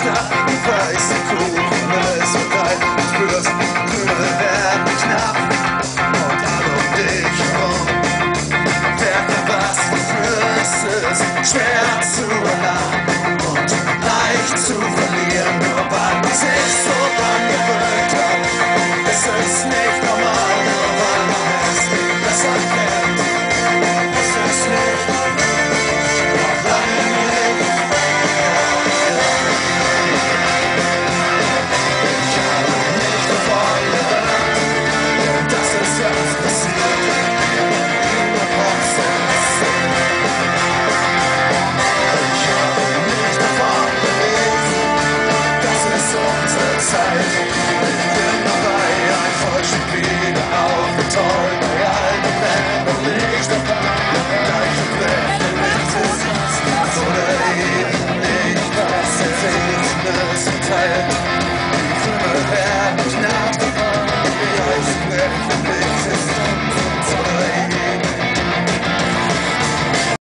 starken Preis, der Kuchen ist bereit. Spür's, Krümel werden knapp und alle um dich rum. Merkt was, wofür ist, schwer zu erlauben. yeah.